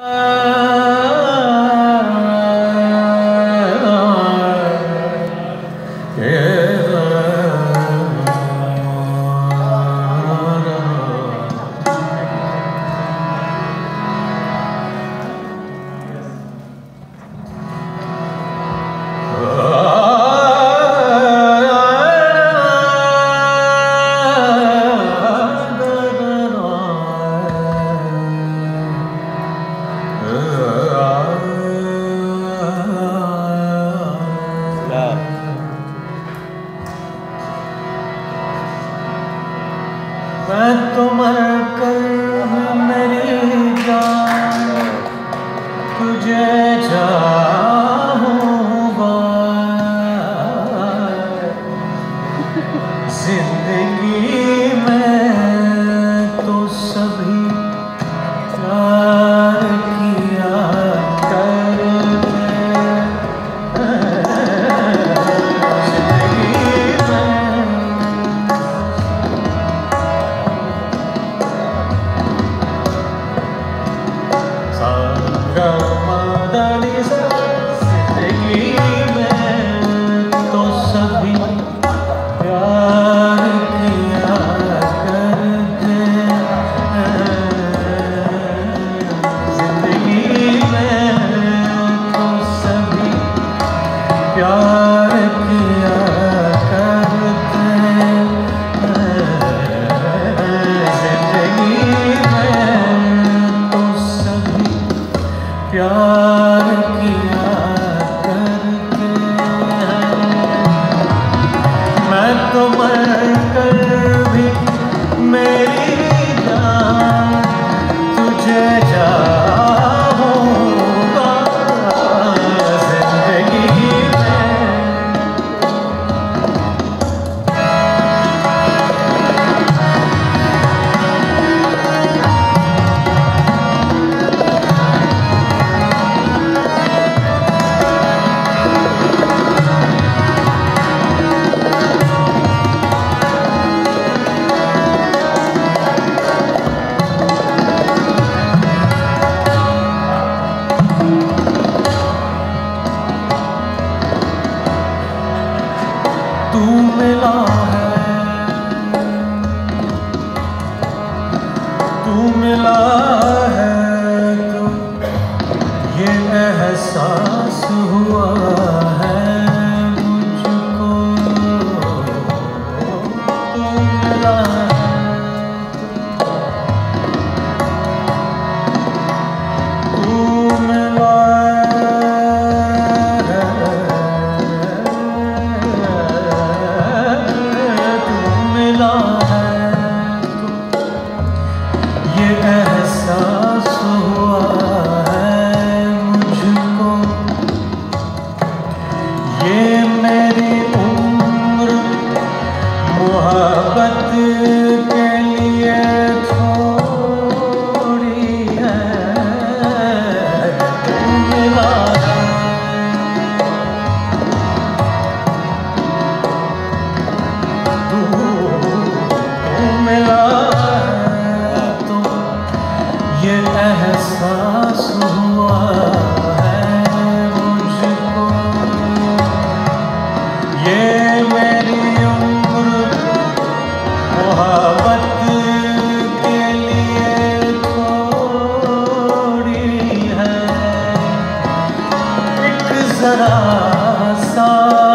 मैं sarasa.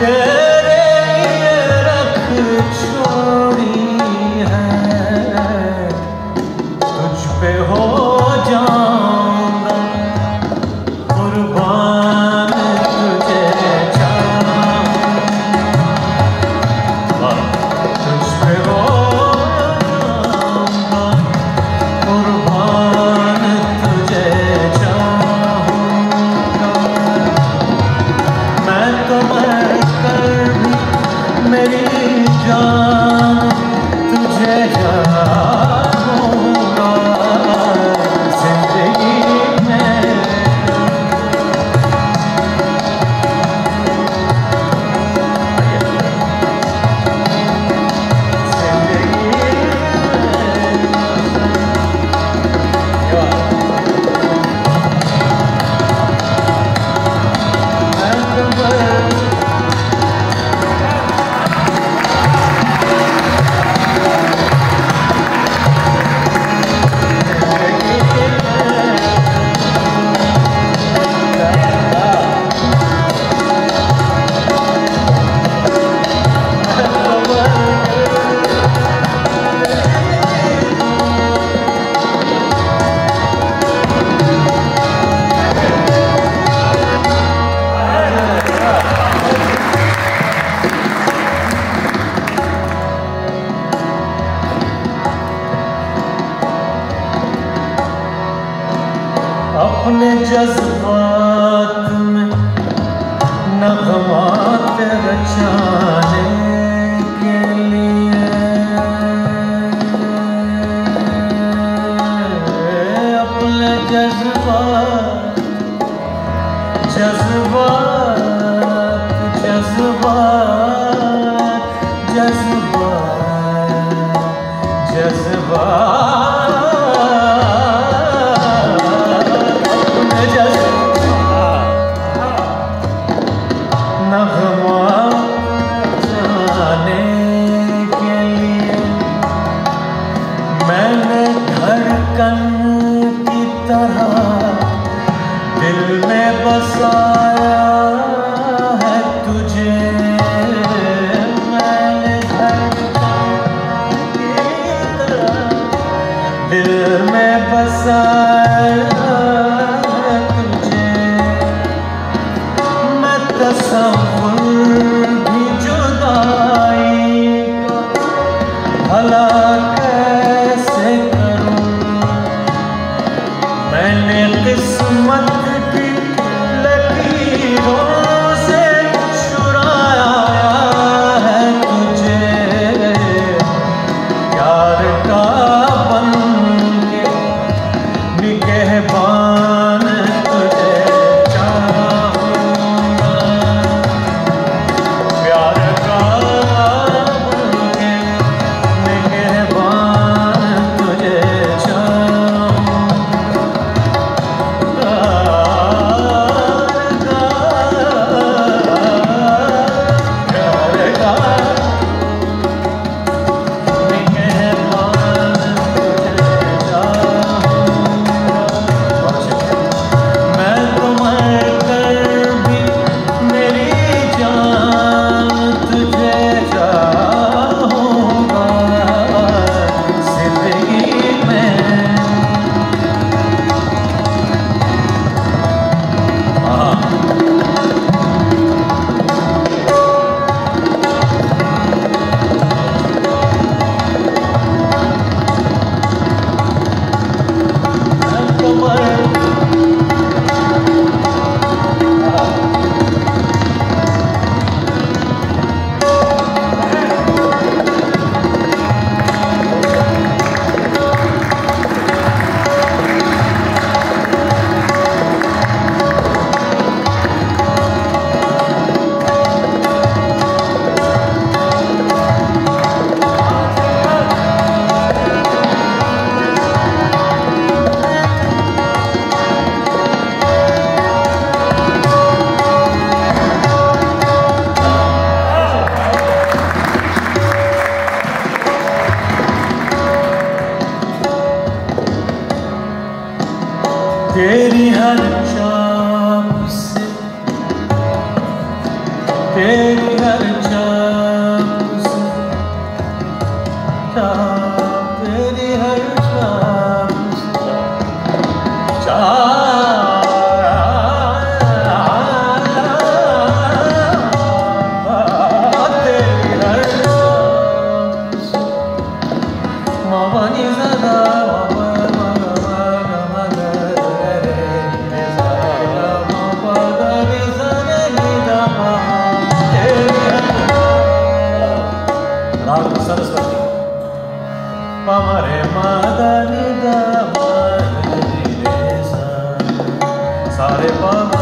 때 अपने जज्बात में नगमात रचा की तरह दिल में बसा तेरी हर levando